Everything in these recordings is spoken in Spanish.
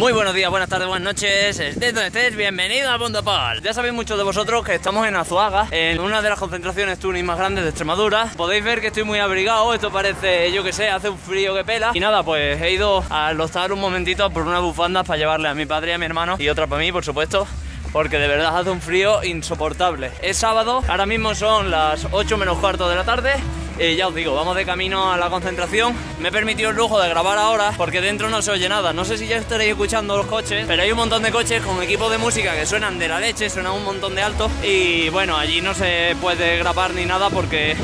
Muy buenos días, buenas tardes, buenas noches. Estés donde estés, bienvenido a Mundo Pal. Ya sabéis muchos de vosotros que estamos en Azuaga, en una de las concentraciones tuning más grandes de Extremadura. Podéis ver que estoy muy abrigado, esto parece, yo que sé, hace un frío que pela. Y nada, pues he ido a alostar un momentito por unas bufandas para llevarle a mi padre y a mi hermano y otra para mí, por supuesto porque de verdad hace un frío insoportable. Es sábado, ahora mismo son las 8 menos cuarto de la tarde y ya os digo, vamos de camino a la concentración. Me he permitido el lujo de grabar ahora porque dentro no se oye nada. No sé si ya estaréis escuchando los coches, pero hay un montón de coches con equipos de música que suenan de la leche, suenan un montón de alto. Y bueno, allí no se puede grabar ni nada porque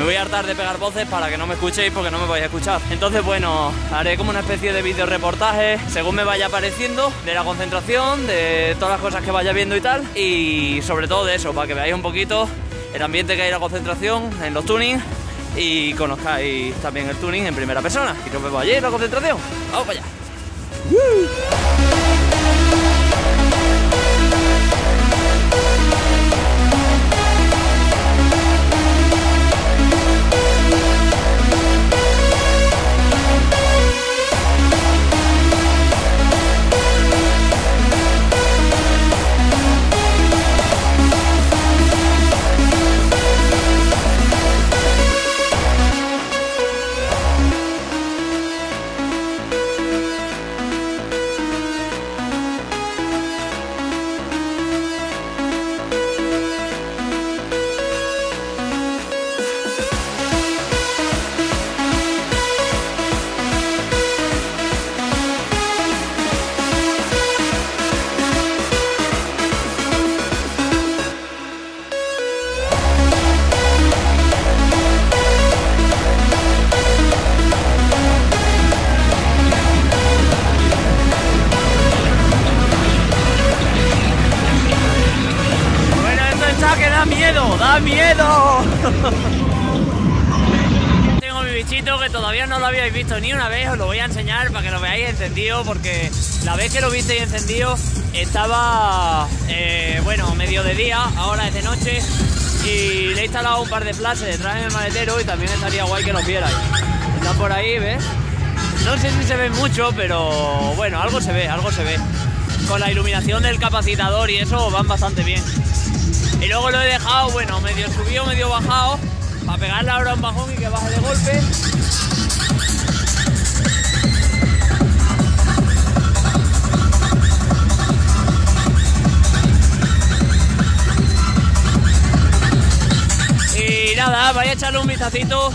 me voy a hartar de pegar voces para que no me escuchéis porque no me vais a escuchar. Entonces, bueno, haré como una especie de video reportaje según me vaya apareciendo de la concentración, de todas las cosas que vaya viendo y tal. Y sobre todo de eso, para que veáis un poquito el ambiente que hay en la concentración, en los tunings y conozcáis también el tuning en primera persona. Y nos vemos allí en la concentración. Vamos para allá. Da miedo. Tengo mi bichito que todavía no lo habíais visto ni una vez, os lo voy a enseñar para que lo veáis encendido, porque la vez que lo visteis encendido estaba, eh, bueno, medio de día, ahora es de noche, y le he instalado un par de flashes detrás en el maletero y también estaría guay que los vierais. Están por ahí, ¿ves? No sé si se ve mucho, pero bueno, algo se ve, algo se ve. Con la iluminación del capacitador y eso van bastante bien. Y luego lo he dejado, bueno, medio subido, medio bajado, para pegarle ahora un bajón y que baje de golpe. Y nada, vais a echarle un vistacito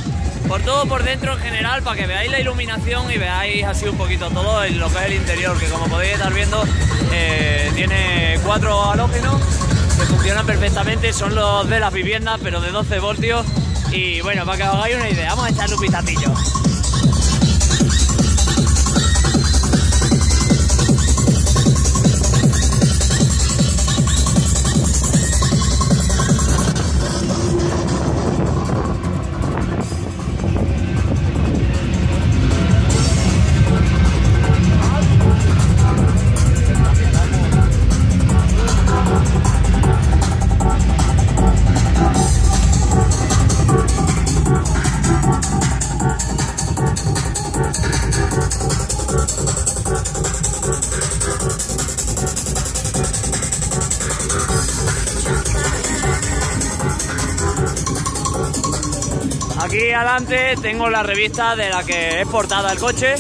por todo por dentro en general para que veáis la iluminación y veáis así un poquito todo lo que es el interior, que como podéis estar viendo eh, tiene cuatro halógenos que funcionan perfectamente, son los de las viviendas pero de 12 voltios y bueno, para que hagáis una idea, vamos a echarle un vistacillo. Aquí adelante tengo la revista de la que es portada el coche.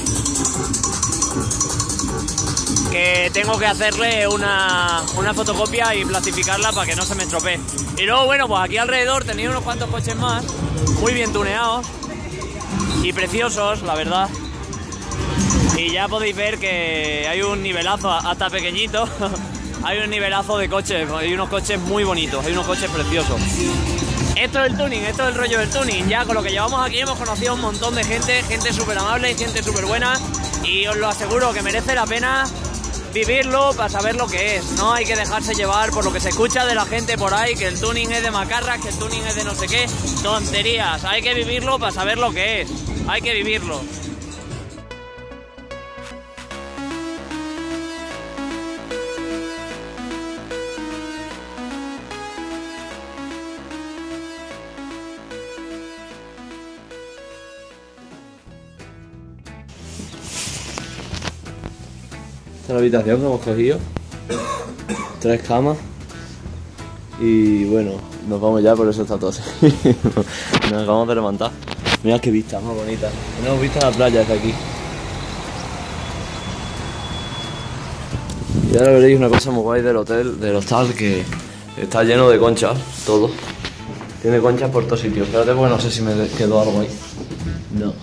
Que tengo que hacerle una, una fotocopia y plastificarla para que no se me estropee. Y luego, bueno, pues aquí alrededor tenéis unos cuantos coches más, muy bien tuneados y preciosos, la verdad. Y ya podéis ver que hay un nivelazo hasta pequeñito. hay un nivelazo de coches, hay unos coches muy bonitos, hay unos coches preciosos. Esto es el tuning, esto es el rollo del tuning. Ya con lo que llevamos aquí hemos conocido a un montón de gente, gente súper amable y gente súper buena. Y os lo aseguro que merece la pena vivirlo para saber lo que es. No hay que dejarse llevar por lo que se escucha de la gente por ahí, que el tuning es de macarras, que el tuning es de no sé qué. Tonterías. Hay que vivirlo para saber lo que es. Hay que vivirlo. Habitación que hemos cogido. Tres camas. Y bueno, nos vamos ya, por eso está todo así. nos acabamos de levantar. Mira qué vista más bonita. Tenemos vista a la playa desde aquí. Y ahora veréis una cosa muy guay del hotel, del hostal, que está lleno de conchas, todo. Tiene conchas por todos sitios. Espérate porque no sé si me quedó algo ahí. No.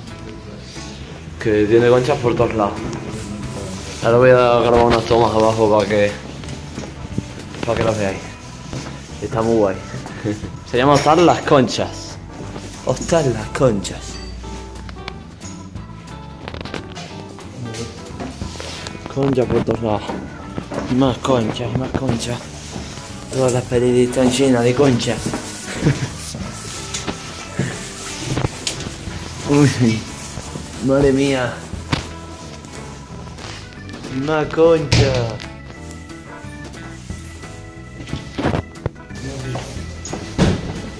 Que tiene conchas por todos lados. Ahora voy a grabar unas tomas abajo para que para que las veáis. Está muy guay. Se llama Hostal Las Conchas. Hostal Las Conchas. Conchas por todos lados. Más conchas, más conchas. Todas las paredes están llenas de conchas. Uy, madre mía. Más concha.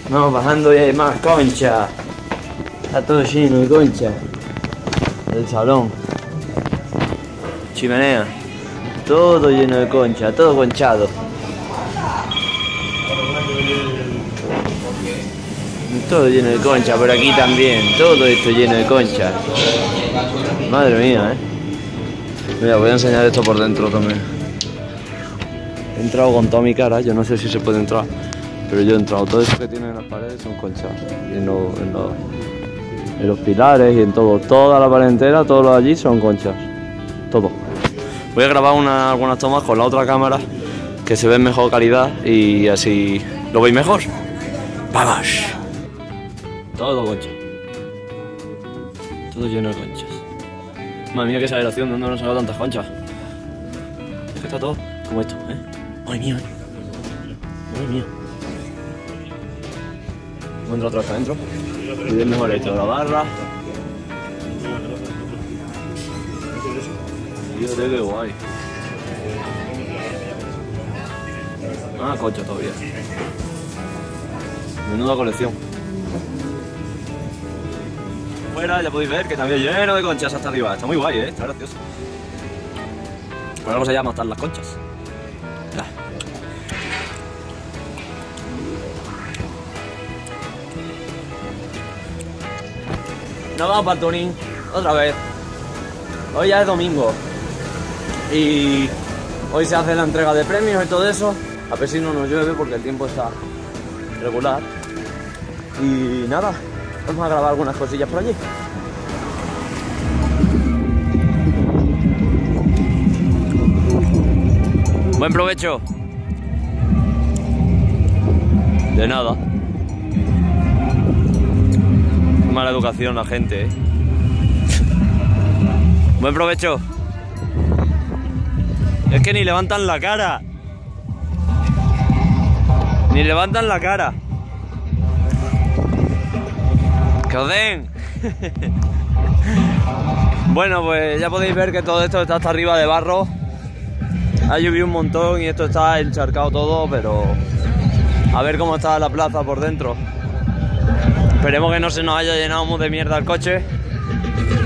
Vamos bajando y hay más concha. Está todo lleno de concha. El salón. Chimenea. Todo lleno de concha, todo conchado. Todo lleno de concha, por aquí también. Todo esto lleno de concha. Madre mía, eh. Mira, voy a enseñar esto por dentro también. He entrado con toda mi cara, yo no sé si se puede entrar, pero yo he entrado. Todo eso que tiene en las paredes son conchas. Y en, los, en, los, en los pilares y en todo. Toda la pared entera, todo lo de allí son conchas. Todo. Voy a grabar una- algunas tomas con la otra cámara que se ve en mejor calidad y así lo veis mejor. ¡Vamos! Todo concha. Todo lleno de conchas. Madre mía, qué exageración, ¿de dónde nos han sacado tantas conchas? Es que está todo como esto, ¿eh? Madre mía, ¿eh? Madre mía. Entrar otra vez adentro. Y ves mejor esto, la barra. Fíjate qué guay. Ah, concha todavía. Menuda colección. Ya podéis ver que también lleno de conchas hasta arriba. Está muy guay, ¿eh? Está gracioso. Por algo se llama hasta las conchas. Nos vamos para el tuning, otra vez. Hoy ya es domingo. Y hoy se hace la entrega de premios y todo eso. A ver si no nos llueve porque el tiempo está regular. Y nada, vamos a grabar algunas cosillas por allí. Buen provecho. De nada. Mala educación la gente, ¿eh? Buen provecho. Es que ni levantan la cara. Ni levantan la cara. Que os den. bueno, pues ya podéis ver que todo esto está hasta arriba de barro. Ha llovido un montón y esto está encharcado todo, pero a ver cómo está la plaza por dentro. Esperemos que no se nos haya llenado muy de mierda el coche,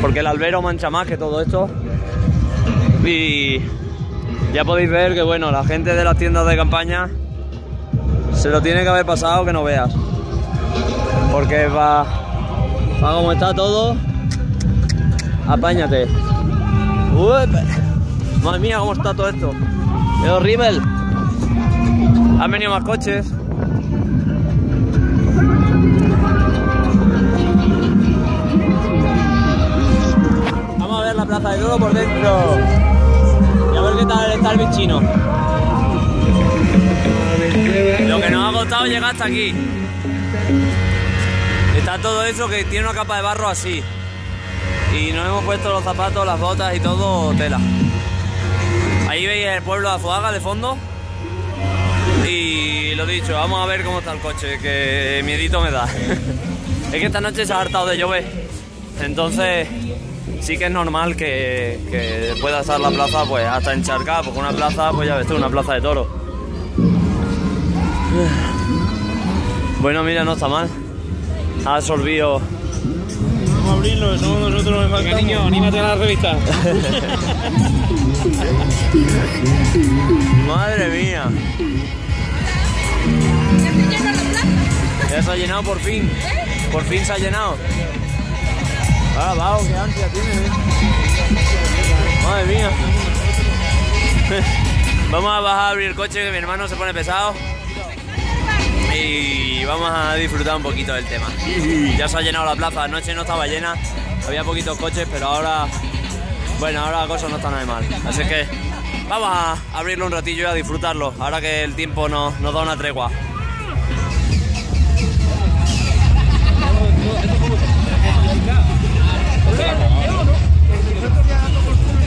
porque el albero mancha más que todo esto. Y ya podéis ver que bueno, la gente de las tiendas de campaña se lo tiene que haber pasado que no veas. Porque va, va como está todo, apáñate. Uep. Madre mía, cómo está todo esto. Es horrible. Han venido más coches. Vamos a ver la plaza de todo por dentro. Y a ver qué tal está el bichino. Lo que nos ha costado llegar hasta aquí. Está todo eso que tiene una capa de barro así. Y nos hemos puesto los zapatos, las botas y todo tela. Ahí veis el pueblo de Azuaga de fondo. Y lo dicho, vamos a ver cómo está el coche, que miedito me da. es que esta noche se ha hartado de llover. Entonces sí que es normal que, pueda estar la plaza pues hasta encharcada, porque una plaza, pues ya ves tú, una plaza de toro. Bueno, mira, no está mal. Ha absorbido Vamos a abrirlo, somos nosotros los que faltamos. niño, anímate a la revista. Madre mía. ¿Ya se ha llenado por fin. Por fin se ha llenado. Ah, vamos, qué ansia tiene. eh. Madre mía. Vamos a bajar a abrir el coche que mi hermano se pone pesado. Y vamos a disfrutar un poquito del tema. Ya se ha llenado la plaza, anoche no estaba llena, había poquitos coches, pero ahora, bueno, ahora la cosa no está nada mal. Así que vamos a abrirlo un ratillo y a disfrutarlo, ahora que el tiempo nos, nos da una tregua.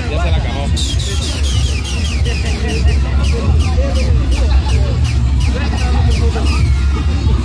Ya se la acabó.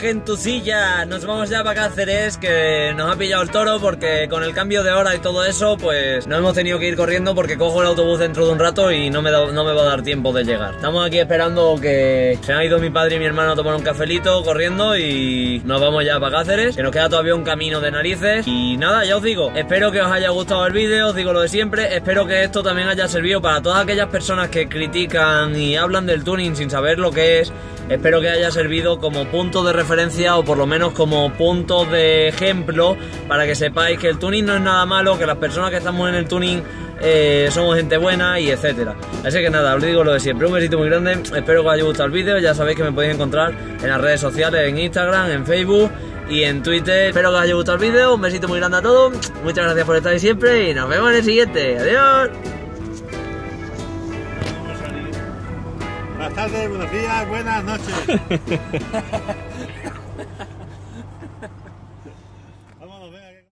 nada, gentucilla, nos vamos ya para Cáceres, que nos ha pillado el toro porque con el cambio de hora y todo eso, pues no hemos tenido que ir corriendo porque cojo el autobús dentro de un rato y no me, no me va a dar tiempo de llegar. Estamos aquí esperando que se han ido mi padre y mi hermano a tomar un cafelito corriendo y nos vamos ya para Cáceres, que nos queda todavía un camino de narices. Y nada, ya os digo, espero que os haya gustado el vídeo, os digo lo de siempre, espero que esto también haya servido para todas aquellas personas que critican y hablan del tuning sin saber lo que es. Espero que haya servido como punto de referencia o por lo menos como punto de ejemplo para que sepáis que el tuning no es nada malo, que las personas que estamos en el tuning eh, somos gente buena y etcétera. Así que nada, os digo lo de siempre. Un besito muy grande, espero que os haya gustado el vídeo. Ya sabéis que me podéis encontrar en las redes sociales, en Instagram, en Facebook y en Twitter. Espero que os haya gustado el vídeo. Un besito muy grande a todos. Muchas gracias por estar ahí siempre y nos vemos en el siguiente. Adiós. Buenas tardes, buenos días, buenas noches.